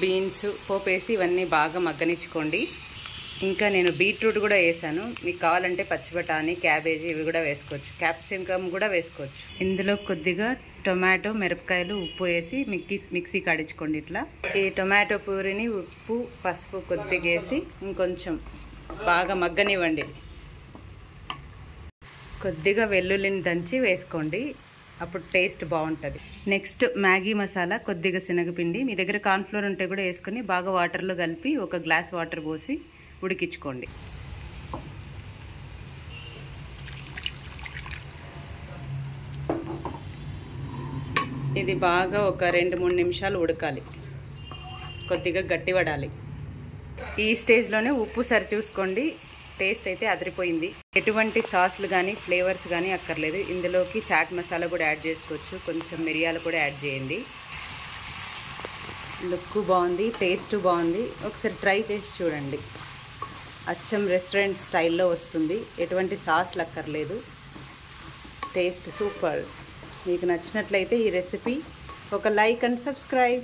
Beans పోపేసి ఇవన్నీ బాగా మగ్గనిచ్చుకోండి. ఇంకా నేను బీట్రూట్ కూడా వేసాను. మీకు కావాలంటే పచ్చి బఠానీ క్యాబేజీ ఇవి కూడా వేసుకోవచ్చు. క్యాప్సికమ్ కూడా వేసుకోవచ్చు. ఇందులో కొద్దిగా టొమాటో మిరపకాయలు ఉప్పు వేసి మిక్సీ మిక్సీ కడించుకోండి ఇట్లా. ఈ టొమాటో పూరిని ఉప్పు పసుపు కొద్దిగా వేసి ఇంకొంచెం బాగా మగ్గనివ్వండి. కొద్దిగా వెల్లుల్లిని దంచి వేసుకోండి. అప్పుడు టేస్ట్ బాగుంటుంది. నెక్స్ట్ మ్యాగీ మసాలా కొద్దిగా శనగపిండి. మీ దగ్గర కార్న్ఫ్లోర్ ఉంటే కూడా వేసుకొని బాగా వాటర్లో కలిపి ఒక గ్లాస్ వాటర్ పోసి ఉడికించుకోండి. ఇది బాగా ఒక రెండు మూడు నిమిషాలు ఉడకాలి. కొద్దిగా గట్టి పడాలి ఈ స్టేజ్లోనే ఉప్పు సరి చూసుకోండి. టేస్ట్ అయితే అదిరిపోయింది. ఎటువంటి సాస్లు కానీ ఫ్లేవర్స్ కానీ అక్కర్లేదు. ఇందులోకి చాట్ మసాలా కూడా యాడ్ చేసుకోవచ్చు. కొంచెం మిరియాలు కూడా యాడ్ చేయండి. లుక్ బాగుంది టేస్ట్ బాగుంది. ఒకసారి ట్రై చేసి చూడండి. అచ్చం రెస్టారెంట్ స్టైల్లో వస్తుంది. ఎటువంటి సాస్లు అక్కర్లేదు. Taste super. మీకు నచ్చినట్లయితే ఈ రెసిపీ ఒక లైక్ అండ్ సబ్స్క్రైబ్.